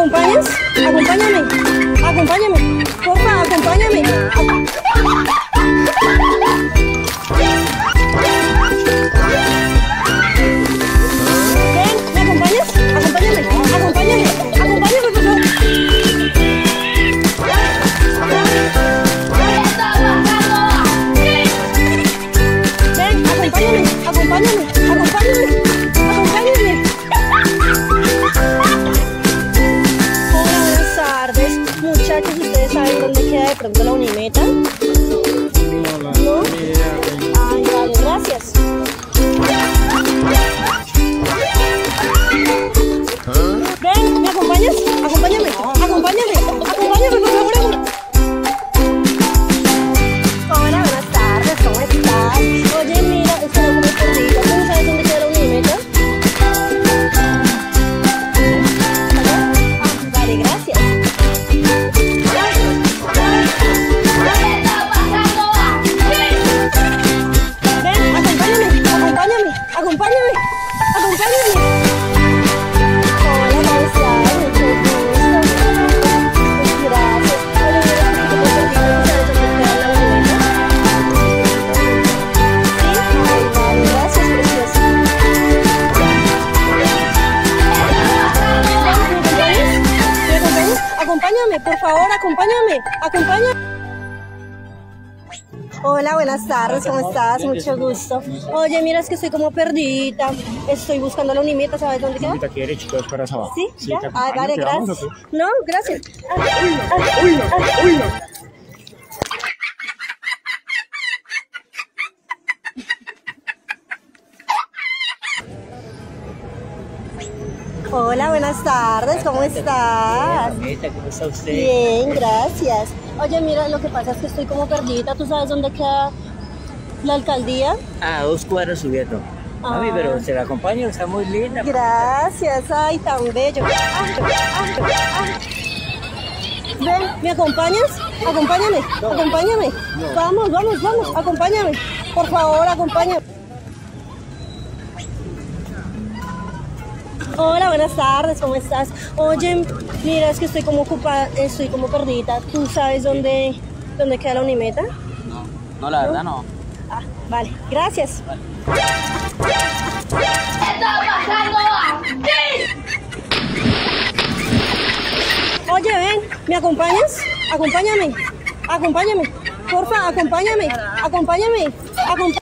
acompañas? Acompáñame. Acompáñame. ¿Ustedes saben dónde queda de pronto la Unimeta? ¿No? Ay, Acompáñame, por favor, acompáñame, acompáñame. Hola, buenas tardes, ¿cómo estás? Mucho gusto. Oye, mira, es que estoy como perdida. Estoy buscando la unimeta, ¿sabes dónde queda? aquí derechito es para abajo. ¿Sí? ¿Ya? Ah, vale, ¿te vamos gracias. No, gracias. Uy, no, uy, no. Hola, buenas tardes, ¿cómo estás? ¿cómo está usted? Bien, gracias. Oye, mira, lo que pasa es que estoy como perdida. ¿Tú sabes dónde queda la alcaldía? Ah, dos cuadras subiendo. Mami, Ah. pero se la acompaño, está muy linda. Gracias, ay, tan bello. Ven, ¿me acompañas? Acompáñame, acompáñame. Vamos, vamos, vamos, acompáñame. Por favor, acompáñame. Hola, buenas tardes, ¿cómo estás? Oye, mira, es que estoy como ocupada, estoy como perdida. ¿Tú sabes dónde, dónde queda la Unimeta? No, no, la verdad no. Ah, vale, gracias. Oye, ven, ¿me acompañas? Acompáñame, acompáñame. Porfa, acompáñame, acompáñame. acompa-